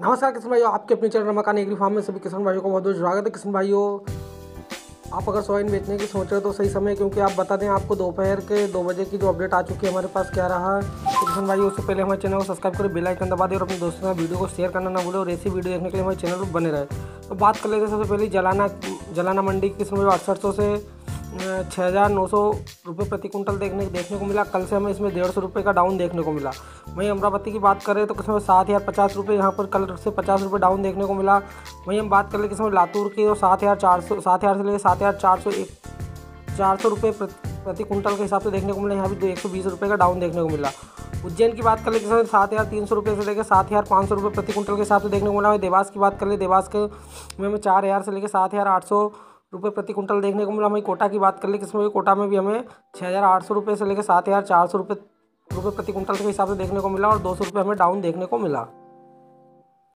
नमस्कार किसान भाइयों, आपके अपने चैनल मकान एग्री फार्म में सभी किसान भाइयों को बहुत बहुत स्वागत है। किसान भाइयों, आप अगर सोयाबीन बेचने की सोच रहे हो तो सही समय, क्योंकि आप बता दें आपको दोपहर के दो बजे की जो अपडेट आ चुकी है हमारे पास, क्या रहा? तो किसान भाइयों, उससे पहले हमारे चैनल को सब्सक्राइब करें बेल आइकन दबा दें और अपने दोस्तों में वीडियो को शेयर करना ना भूलें और ऐसी वीडियो देखने के लिए हमारे चैनल बने रहे। तो बात कर लेते हैं, सबसे पहले जलाना जलाना मंडी किसान भाई सौ से छः हज़ार नौ सौ रुपये प्रति कुंटल देखने देखने को मिला। कल से हमें इसमें डेढ़ सौ रुपये का डाउन देखने को मिला। वहीं अमरावती की बात करें तो किस्म सात हज़ार पचास रुपये यहाँ पर कल से पचास रुपये डाउन देखने को मिला। वहीं हम बात कर ले किस्म लातूर की तो सात हज़ार चार सौ, सात हज़ार से लेकर सात हज़ार चार सौ एक, चार सौ रुपये प्रति कुंटल के हिसाब से देखने को मिला। यहाँ भी एक सौ बीस रुपये का डाउन देखने को मिला। उज्जैन की बात कर ले किसान सात हज़ार तीन सौ रुपये से लेकर सात हज़ार पाँच सौ रुपये प्रति कुंटल के हिसाब से देखने को मिला। देवास की बात कर ले, देवास के में चार हज़ार से लेकर सात हज़ार आठ सौ रुपये प्रति कुंटल देखने को मिला। हमें कोटा की बात कर ले, किसमें? कोटा में भी हमें छः हज़ार आठ सौ रुपये से लेकर सात हज़ार चार सौ रुपये रुपये प्रति कुंटल के हिसाब से देखने को मिला और दो सौ रुपये हमें डाउन देखने को मिला।